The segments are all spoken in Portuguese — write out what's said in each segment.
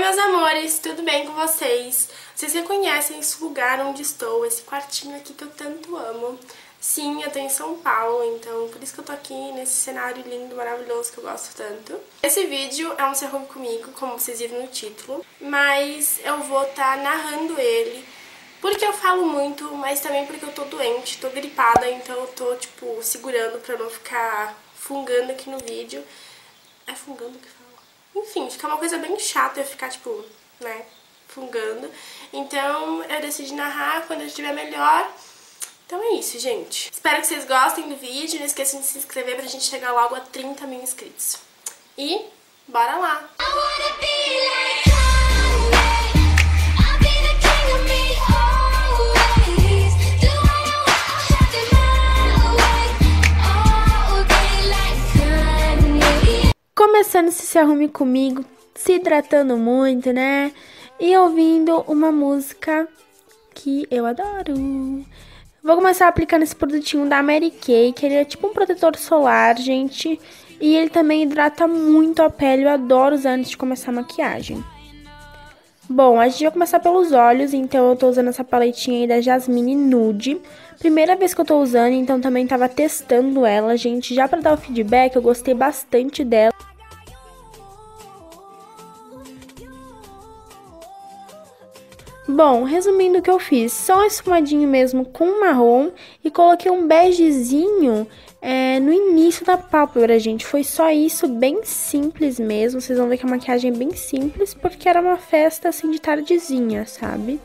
meus amores, tudo bem com vocês? Vocês reconhecem esse lugar onde estou, esse quartinho aqui que eu tanto amo? Sim, eu tô em São Paulo, então por isso que eu tô aqui nesse cenário lindo, maravilhoso que eu gosto tanto. Esse vídeo é um Se Comigo, como vocês viram no título, mas eu vou estar tá narrando ele porque eu falo muito, mas também porque eu tô doente, tô gripada, então eu tô, tipo, segurando pra não ficar fungando aqui no vídeo. É fungando que fala? Enfim, fica uma coisa bem chata eu ficar, tipo, né, fungando. Então eu decidi narrar quando eu estiver melhor. Então é isso, gente. Espero que vocês gostem do vídeo. Não esqueçam de se inscrever pra gente chegar logo a 30 mil inscritos. E bora lá! Começando se se arrume comigo, se tratando muito, né? E ouvindo uma música que eu adoro. Vou começar aplicando esse produtinho da Mary Kay, que ele é tipo um protetor solar, gente. E ele também hidrata muito a pele, eu adoro usar antes de começar a maquiagem. Bom, a gente vai começar pelos olhos, então eu tô usando essa paletinha aí da Jasmine Nude. Primeira vez que eu tô usando, então também tava testando ela, gente. Já pra dar o feedback, eu gostei bastante dela. Bom, resumindo o que eu fiz, só um esfumadinho mesmo com marrom e coloquei um begezinho é, no início da pálpebra, gente. Foi só isso, bem simples mesmo. Vocês vão ver que a maquiagem é bem simples, porque era uma festa assim de tardezinha, sabe?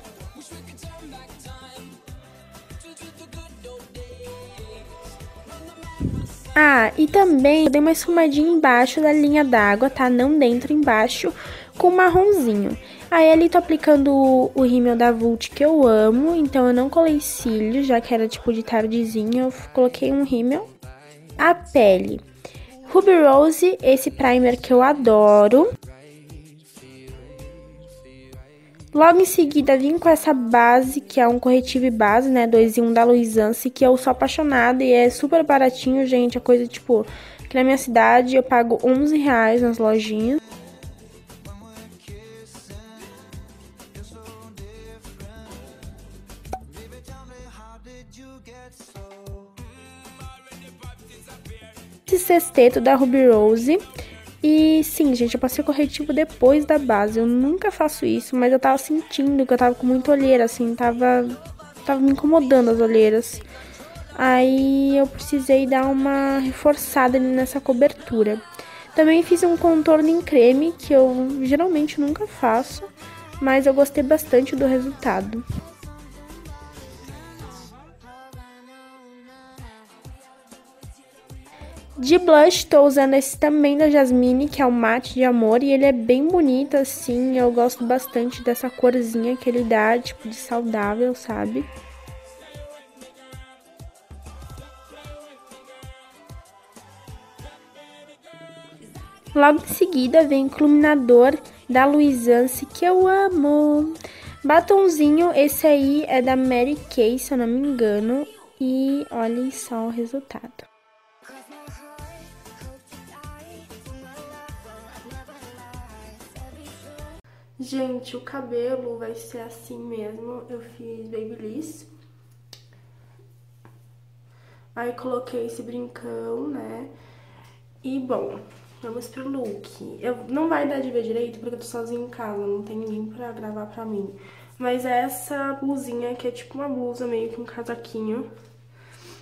Ah, e também eu dei uma esfumadinha embaixo da linha d'água, tá? Não dentro, embaixo, com marronzinho. Aí ali tô aplicando o, o rímel da Vult que eu amo, então eu não colei cílios, já que era tipo de tardezinha, eu coloquei um rímel. A pele. Ruby Rose, esse primer que eu adoro. Logo em seguida, vim com essa base, que é um corretivo base, né? 2 em 1 da Luisance, que eu sou apaixonada e é super baratinho, gente. É coisa, tipo, que na minha cidade eu pago 11 reais nas lojinhas. Esse sexteto da Ruby Rose. E sim, gente, eu passei corretivo depois da base. Eu nunca faço isso, mas eu tava sentindo que eu tava com muita olheira, assim, tava, tava me incomodando as olheiras. Aí eu precisei dar uma reforçada nessa cobertura. Também fiz um contorno em creme, que eu geralmente nunca faço, mas eu gostei bastante do resultado. De blush, estou usando esse também da Jasmine, que é o Mate de Amor, e ele é bem bonito, assim, eu gosto bastante dessa corzinha que ele dá, tipo, de saudável, sabe? Logo em seguida vem o iluminador da Luisance, que eu amo. Batonzinho, esse aí é da Mary Kay, se eu não me engano, e olhem só o resultado. Gente, o cabelo vai ser assim mesmo. Eu fiz babyliss. Aí coloquei esse brincão, né? E, bom, vamos pro look. Eu, não vai dar de ver direito porque eu tô sozinha em casa, não tem ninguém pra gravar pra mim. Mas essa blusinha que é tipo uma blusa meio que um casaquinho,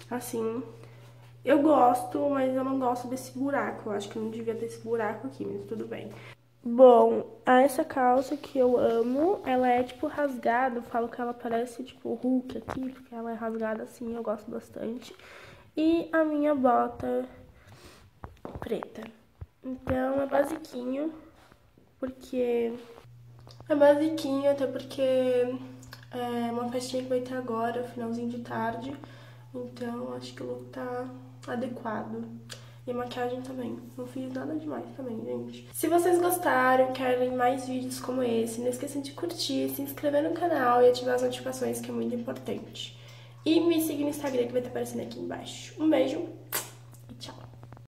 assim. Eu gosto, mas eu não gosto desse buraco. Eu acho que não devia ter esse buraco aqui, mas tudo bem. Bom, essa calça que eu amo, ela é tipo rasgada, eu falo que ela parece tipo Hulk aqui, porque ela é rasgada assim, eu gosto bastante. E a minha bota preta. Então é basiquinho, porque... É basiquinho, até porque é uma festinha que vai ter agora, finalzinho de tarde. Então acho que o look tá adequado. E maquiagem também. Não fiz nada demais também, gente. Se vocês gostaram, querem mais vídeos como esse, não esqueçam de curtir, se inscrever no canal e ativar as notificações, que é muito importante. E me siga no Instagram, que vai estar aparecendo aqui embaixo. Um beijo!